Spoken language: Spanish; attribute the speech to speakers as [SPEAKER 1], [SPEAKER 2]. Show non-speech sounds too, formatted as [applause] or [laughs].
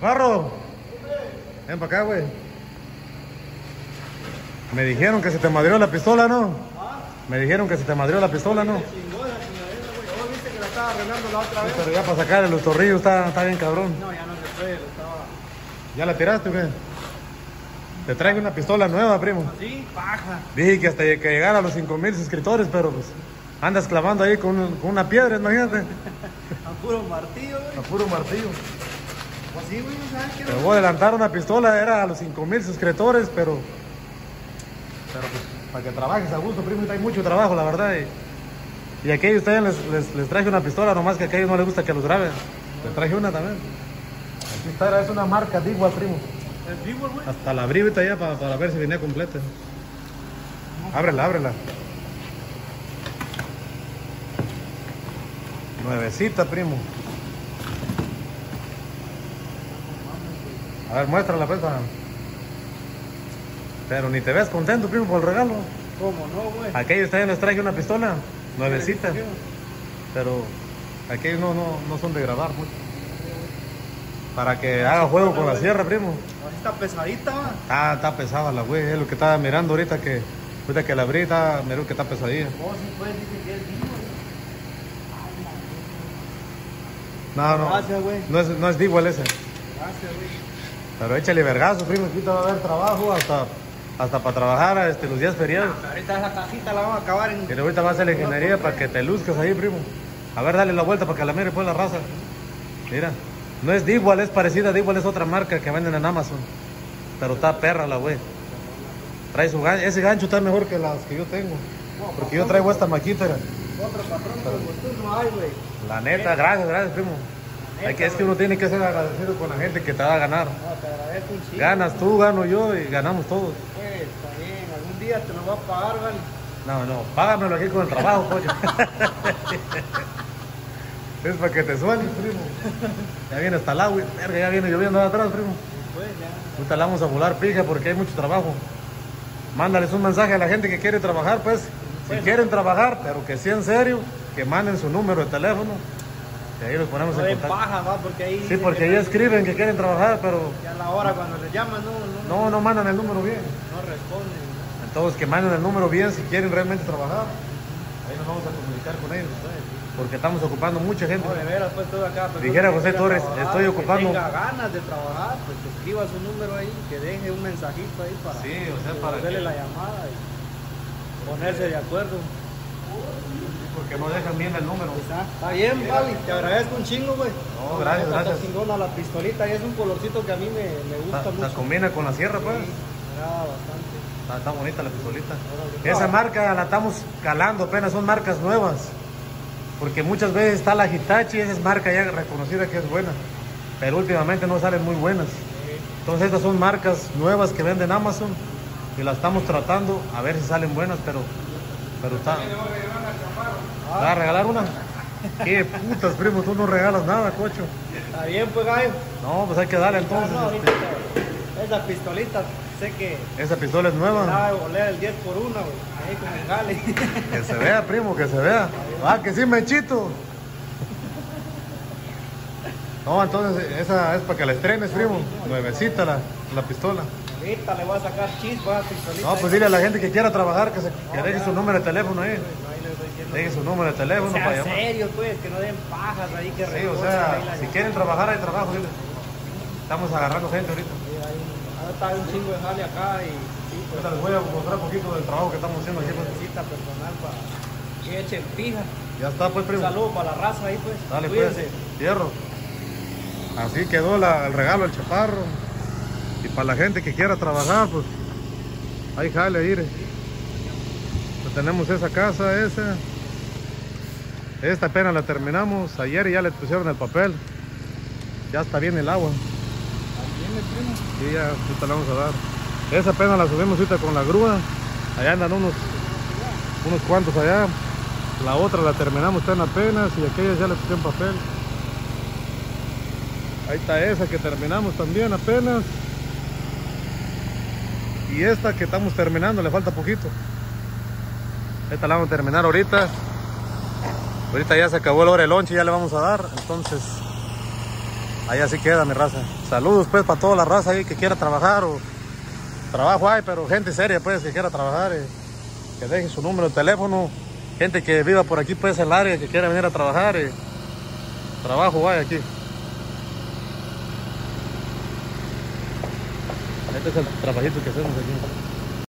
[SPEAKER 1] Farro, ven para acá, güey. Me dijeron que se te madrió la pistola, ¿no? Me dijeron que se te madrió la pistola, ¿no?
[SPEAKER 2] Chingó esa chingadera, güey. ¿Vos viste que la estaba arreglando la otra vez?
[SPEAKER 1] Pero ya para sacarle los torrillos está, está bien cabrón.
[SPEAKER 2] No, ya no se puede, estaba
[SPEAKER 1] ¿Ya la tiraste o qué? Te traigo una pistola nueva, primo.
[SPEAKER 2] así, paja.
[SPEAKER 1] Dije que hasta que llegara a los 5000 suscriptores, pero pues andas clavando ahí con, con una piedra, imagínate. [laughs]
[SPEAKER 2] A puro martillo, güey.
[SPEAKER 1] A puro martillo.
[SPEAKER 2] Pues sí, güey, ¿sabes qué?
[SPEAKER 1] Te voy a adelantar una pistola, era a los 5000 suscriptores, pero. Pero pues, para que trabajes a gusto, primo, hay mucho trabajo, la verdad. Y, y a aquellos también les, les, les traje una pistola, nomás que a aquellos no les gusta que los graben. Les traje una también. Aquí está, es una marca de igual, primo.
[SPEAKER 2] El vivo, güey.
[SPEAKER 1] Hasta la abrí ya para, para ver si venía completa. Ábrela, ábrela. Nuevecita, primo. A ver, muéstrala, pues. Pero ni te ves contento, primo, por el regalo.
[SPEAKER 2] ¿Cómo no, güey?
[SPEAKER 1] Aquellos también les traje una pistola, nuevecita. Pero aquellos no, no, no son de grabar mucho. Para que haga juego con la sierra, primo.
[SPEAKER 2] Está pesadita, va.
[SPEAKER 1] Ah, está pesada la güey, es lo que estaba mirando ahorita que ahorita que la abrí, está, miró que está pesadilla.
[SPEAKER 2] Vos sí puedes decir que es vivo, güey.
[SPEAKER 1] No, no.
[SPEAKER 2] Gracias, güey.
[SPEAKER 1] No es, no es igual ese.
[SPEAKER 2] Gracias, güey.
[SPEAKER 1] Pero échale vergazo, primo, aquí te va a haber trabajo hasta, hasta para trabajar este, los días feriados.
[SPEAKER 2] Ahorita esa cajita la vamos a acabar en...
[SPEAKER 1] Pero ahorita va a hacer la ingeniería para que te luzcas ahí, primo. A ver, dale la vuelta para que la mire pues la raza. Mira, no es de igual, es parecida igual, es otra marca que venden en Amazon. Pero está perra la güey. Trae su gancho, ese gancho está mejor que las que yo tengo. Porque yo traigo esta maquita.
[SPEAKER 2] Otro patrón, pero tú no hay, güey.
[SPEAKER 1] La neta, gracias, gracias, primo. Hay que, es que uno tiene que ser agradecido con la gente que te va a ganar.
[SPEAKER 2] No, te agradezco un chingo.
[SPEAKER 1] Ganas tú, gano yo y ganamos todos.
[SPEAKER 2] Pues, está bien. Algún día te lo va a pagar, vale.
[SPEAKER 1] No, no, págamelo aquí con el trabajo, pollo. [laughs] es para que te sueles, primo. Ya viene hasta el agua, verga, ya viene lloviendo de atrás, primo.
[SPEAKER 2] Pues ya.
[SPEAKER 1] Ahorita le vamos a volar pija porque hay mucho trabajo. Mándales un mensaje a la gente que quiere trabajar, pues. Si quieren trabajar, pero que sea en serio, que manden su número de teléfono. Y ahí los ponemos
[SPEAKER 2] No
[SPEAKER 1] en contacto.
[SPEAKER 2] paja, va, porque ahí...
[SPEAKER 1] Sí, porque
[SPEAKER 2] que no-
[SPEAKER 1] escriben que quieren trabajar, pero
[SPEAKER 2] Ya a la hora cuando les llaman, no, no,
[SPEAKER 1] no, no mandan el número bien.
[SPEAKER 2] no responden.
[SPEAKER 1] Entonces, que manden el número bien si quieren realmente trabajar. Ahí nos vamos a comunicar con ellos. Porque estamos ocupando mucha gente.
[SPEAKER 2] No, de veras, pues todo acá. persona
[SPEAKER 1] Dijera
[SPEAKER 2] que
[SPEAKER 1] José Torres,
[SPEAKER 2] trabajar,
[SPEAKER 1] estoy ocupando-
[SPEAKER 2] Que tenga ganas de trabajar, pues que escriba su número ahí, que deje un mensajito ahí para,
[SPEAKER 1] Sí, o sea, para
[SPEAKER 2] hacerle
[SPEAKER 1] que-
[SPEAKER 2] la llamada y ponerse de acuerdo.
[SPEAKER 1] Porque no dejan bien el número.
[SPEAKER 2] Está, bien, Pali, te agradezco un chingo, güey.
[SPEAKER 1] No, gracias,
[SPEAKER 2] Está
[SPEAKER 1] gracias.
[SPEAKER 2] chingona la pistolita y es un colorcito que a mí me, me gusta mucho.
[SPEAKER 1] combina con la sierra, pues.
[SPEAKER 2] Sí, bastante.
[SPEAKER 1] Está, está bonita la pistolita.
[SPEAKER 2] Órale.
[SPEAKER 1] Esa marca la estamos calando apenas, son marcas nuevas. Porque muchas veces está la Hitachi, esa es marca ya reconocida que es buena. Pero últimamente no salen muy buenas. Entonces estas son marcas nuevas que venden Amazon y las estamos tratando a ver si salen buenas, pero, pero está. ¿Te ¿Vas a regalar una? ¿Qué putas, primo? Tú no regalas nada, cocho.
[SPEAKER 2] Está bien, pues, gallo.
[SPEAKER 1] No, pues hay que darle entonces.
[SPEAKER 2] No,
[SPEAKER 1] este,
[SPEAKER 2] ahorita, esa pistolita, sé que
[SPEAKER 1] esa pistola es nueva.
[SPEAKER 2] el 10 por 1, güey. Ahí con el jale.
[SPEAKER 1] Que se vea, primo, que se vea. Ah, que sí, mechito. No, entonces esa es para que la estrenes, primo. Nuevecita la, la pistola.
[SPEAKER 2] Ahorita le voy a sacar chispa a pistolita.
[SPEAKER 1] No, pues dile a la gente que quiera trabajar que, se, que deje su número de teléfono ahí. Deje su número de teléfono
[SPEAKER 2] O sea,
[SPEAKER 1] para llamar.
[SPEAKER 2] serio, pues, que no den pajas ahí, que
[SPEAKER 1] Sí, o sea, si quieren trabajar, hay trabajo, dile. Estamos agarrando gente ahorita.
[SPEAKER 2] Sí, ahí, ahora está un chingo de jale acá y sí, pues,
[SPEAKER 1] les voy a mostrar un poquito del trabajo que estamos haciendo aquí. pues.
[SPEAKER 2] necesita personal para que echen pija.
[SPEAKER 1] Ya está, pues,
[SPEAKER 2] Un
[SPEAKER 1] primo.
[SPEAKER 2] saludo para la raza ahí, pues.
[SPEAKER 1] Dale, pues.
[SPEAKER 2] Cuídense.
[SPEAKER 1] Fierro. Así quedó la- el regalo al chaparro. Para la gente que quiera trabajar, pues ahí jale, ahí.ire. Pues tenemos esa casa, esa. Esta apenas la terminamos ayer ya le pusieron el papel. Ya está bien el agua. Sí, ya ahorita le vamos a dar. Esa apenas la subimos ahorita con la grúa. Allá andan unos, unos cuantos allá. La otra la terminamos tan apenas y aquella ya le pusieron papel. Ahí está esa que terminamos también apenas. Y esta que estamos terminando, le falta poquito. Esta la vamos a terminar ahorita. Ahorita ya se acabó la hora del lonche, ya le vamos a dar. Entonces, ahí así queda mi raza. Saludos pues para toda la raza ahí que quiera trabajar o trabajo hay, pero gente seria pues que quiera trabajar, eh, que dejen su número de teléfono, gente que viva por aquí pues el área que quiera venir a trabajar, eh, trabajo hay aquí. Este es el trabajito que hacemos aquí.